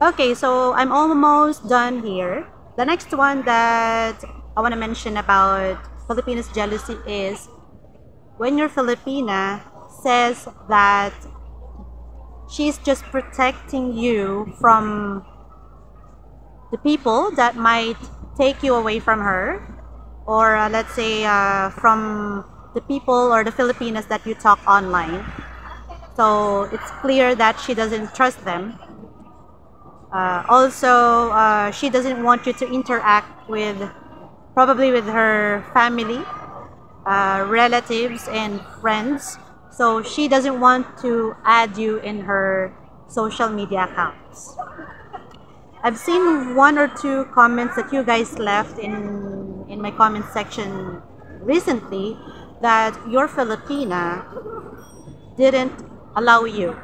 Okay, so I'm almost done here. The next one that I want to mention about Filipinas jealousy is when your Filipina says that she's just protecting you from the people that might take you away from her or uh, let's say uh, from the people or the Filipinas that you talk online so it's clear that she doesn't trust them uh, also uh, she doesn't want you to interact with probably with her family uh, relatives and friends so she doesn't want to add you in her social media accounts I've seen one or two comments that you guys left in in my comment section recently that your Filipina didn't allow you.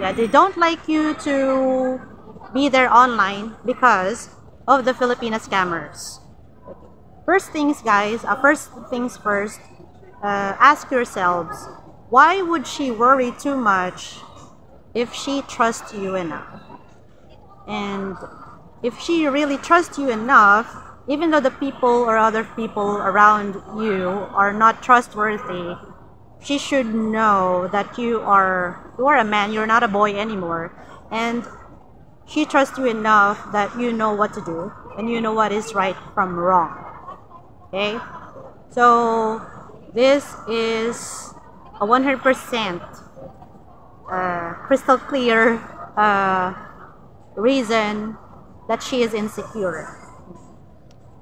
Yeah, they don't like you to be there online because of the Filipina scammers. First things, guys, uh, first things first, uh, ask yourselves, why would she worry too much if she trusts you enough? And if she really trusts you enough, even though the people or other people around you are not trustworthy, she should know that you are you are a man, you're not a boy anymore, and she trusts you enough that you know what to do and you know what is right from wrong. Okay? So this is a 100% uh, crystal clear uh, reason that she is insecure.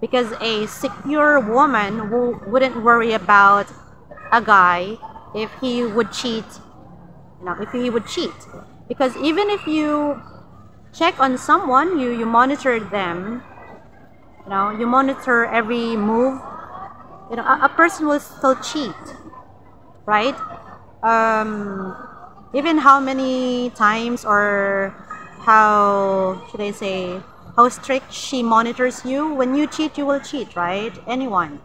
Because a secure woman wouldn't worry about a guy if he would cheat, you know, if he would cheat. Because even if you check on someone, you, you monitor them, you know, you monitor every move, you know, a, a person will still cheat, right? Um, even how many times or how should I say how strict she monitors you. When you cheat, you will cheat, right? Anyone.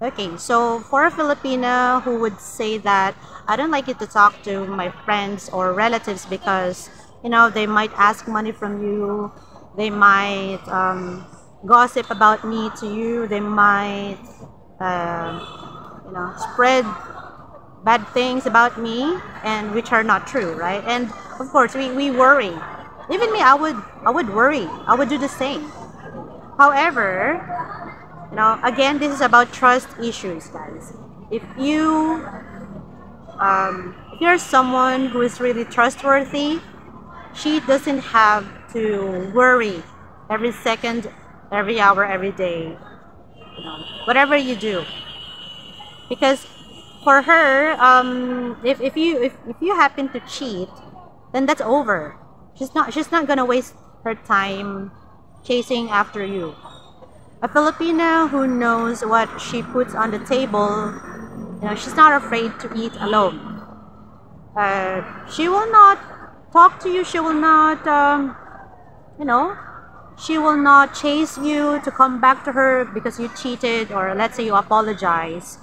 Okay, so for a Filipina who would say that I don't like it to talk to my friends or relatives because you know they might ask money from you, they might um, gossip about me to you, they might uh, you know spread bad things about me and which are not true, right? And of course we, we worry even me, I would I would worry. I would do the same. However, you know, again, this is about trust issues, guys. If you um, if you're someone who is really trustworthy, she doesn't have to worry every second, every hour, every day. You know, whatever you do, because for her, um, if, if you if, if you happen to cheat, then that's over she's not she's not gonna waste her time chasing after you. A Filipina who knows what she puts on the table, you know, she's not afraid to eat alone. Uh, she will not talk to you. She will not, um, you know, she will not chase you to come back to her because you cheated or let's say you apologize.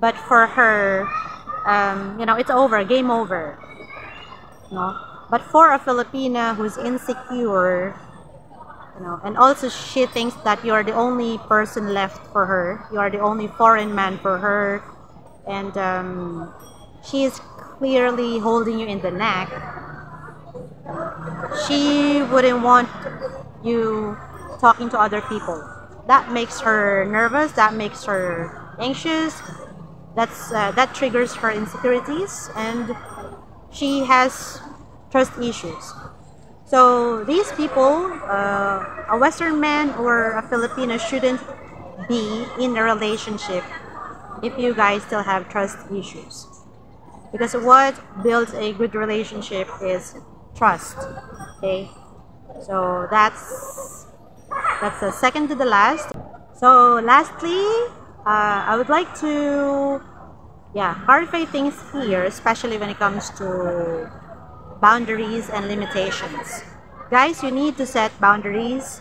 But for her, um, you know, it's over, game over. Know? But for a Filipina who's insecure, you know, and also she thinks that you are the only person left for her, you are the only foreign man for her, and um, she is clearly holding you in the neck. She wouldn't want you talking to other people. That makes her nervous. That makes her anxious. That's uh, that triggers her insecurities, and she has trust issues. So these people, uh, a Western man or a Filipino shouldn't be in a relationship if you guys still have trust issues. Because what builds a good relationship is trust. Okay, so that's that's the second to the last. So lastly, uh, I would like to yeah clarify things here, especially when it comes to boundaries and limitations. Guys, you need to set boundaries.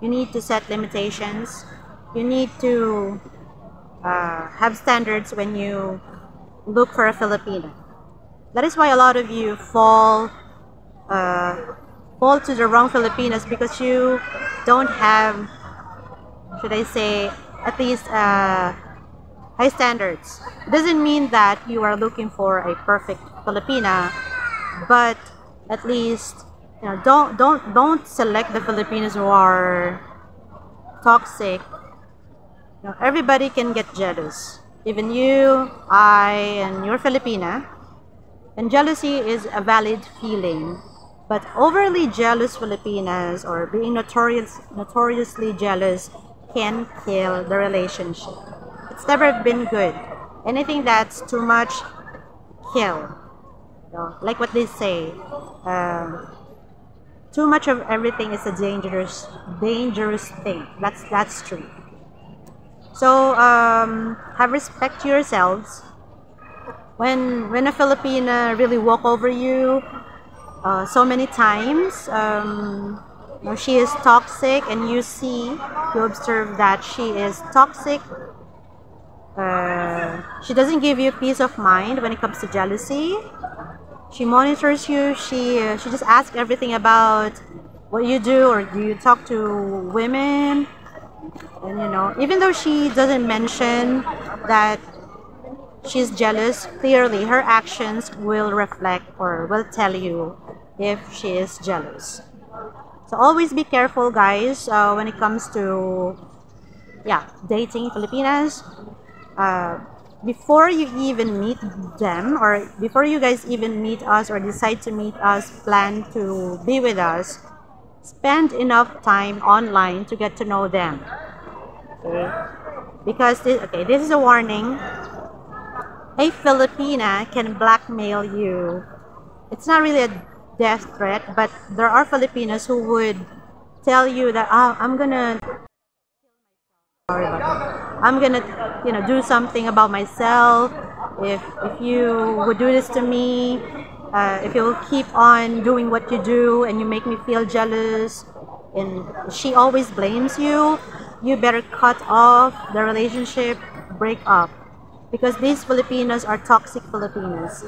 You need to set limitations. You need to uh, have standards when you look for a Filipino. That is why a lot of you fall uh, fall to the wrong Filipinas because you don't have, should I say, at least uh, high standards. It doesn't mean that you are looking for a perfect Filipina, but at least you know don't don't don't select the Filipinos who are toxic. You know, everybody can get jealous. Even you, I, and your Filipina. And jealousy is a valid feeling. But overly jealous Filipinas or being notorious, notoriously jealous can kill the relationship. It's never been good. Anything that's too much, kill. You know, like what they say, um, too much of everything is a dangerous, dangerous thing. That's that's true. So um, have respect to yourselves. When when a Filipina really walk over you, uh, so many times, um, she is toxic, and you see, you observe that she is toxic. Uh, she doesn't give you peace of mind when it comes to jealousy. She monitors you. She uh, she just asks everything about what you do, or do you talk to women? And you know, even though she doesn't mention that she's jealous, clearly her actions will reflect or will tell you if she is jealous. So always be careful, guys, uh, when it comes to yeah dating Filipinas. Uh, before you even meet them, or before you guys even meet us or decide to meet us, plan to be with us, spend enough time online to get to know them. Okay? Because this, okay, this is a warning. A Filipina can blackmail you. It's not really a death threat, but there are Filipinos who would tell you that oh, I'm gonna. I'm gonna you know do something about myself if if you would do this to me uh, if you will keep on doing what you do and you make me feel jealous and she always blames you you better cut off the relationship break up because these Filipinos are toxic Filipinos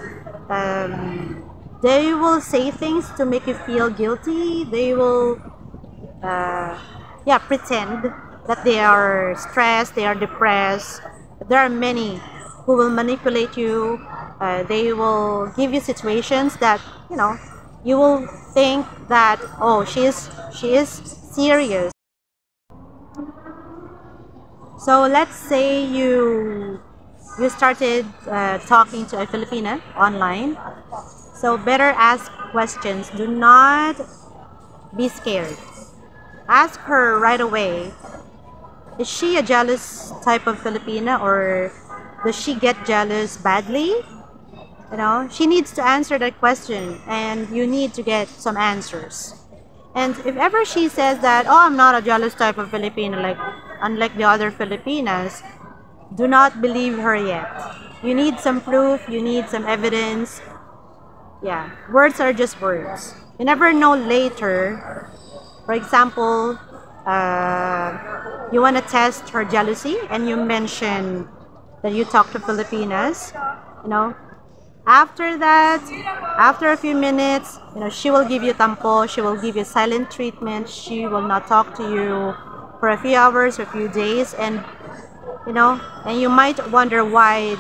um, they will say things to make you feel guilty. They will uh, yeah pretend that they are stressed they are depressed. There are many who will manipulate you. Uh, they will give you situations that you know you will think that oh she is she is serious. So let's say you you started uh, talking to a filipina online so better ask questions. Do not be scared. Ask her right away is she a jealous type of filipina or does she get jealous badly? You know she needs to answer that question and you need to get some answers. And if ever she says that oh i'm not a jealous type of filipina like unlike the other filipinas do not believe her yet. You need some proof you need some evidence yeah. Words are just words. You never know later. For example uh, you want to test her jealousy and you mention that you talk to filipinas you know. After that after a few minutes you know she will give you tampo she will give you silent treatment she will not talk to you for a few hours a few days and you know and you might wonder why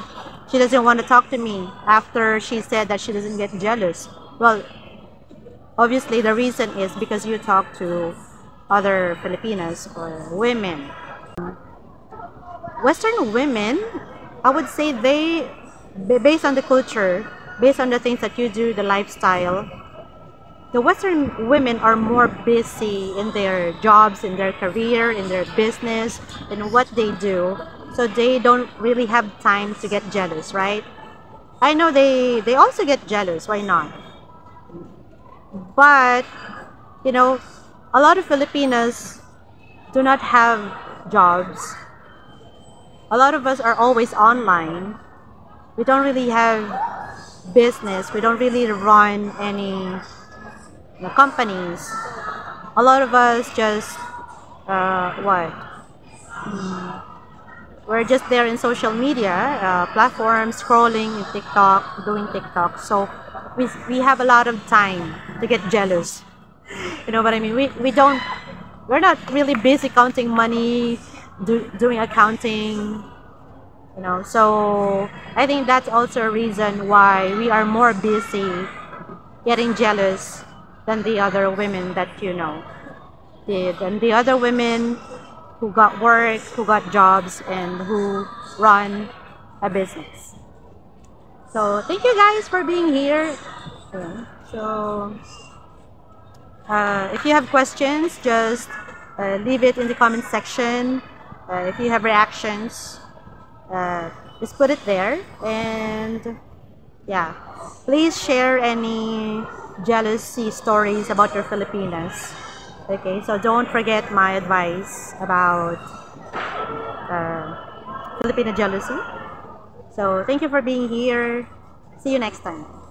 she doesn't want to talk to me after she said that she doesn't get jealous. Well obviously the reason is because you talk to other filipinas or women. Western women i would say they based on the culture based on the things that you do the lifestyle the western women are more busy in their jobs in their career in their business in what they do so they don't really have time to get jealous right? I know they they also get jealous why not? But you know a lot of filipinas do not have jobs. A lot of us are always online. We don't really have business. We don't really run any you know, companies. A lot of us just uh, what? mm, we're just there in social media uh, platforms scrolling in tiktok doing tiktok so we, we have a lot of time to get jealous You know what I mean? We, we don't, we're not really busy counting money, do, doing accounting, you know. So I think that's also a reason why we are more busy getting jealous than the other women that you know. The, than the other women who got work, who got jobs, and who run a business. So thank you guys for being here. So uh, if you have questions, just uh, leave it in the comment section. Uh, if you have reactions, uh, just put it there. And yeah, please share any jealousy stories about your Filipinas. Okay, so don't forget my advice about uh, Filipino jealousy. So thank you for being here. See you next time.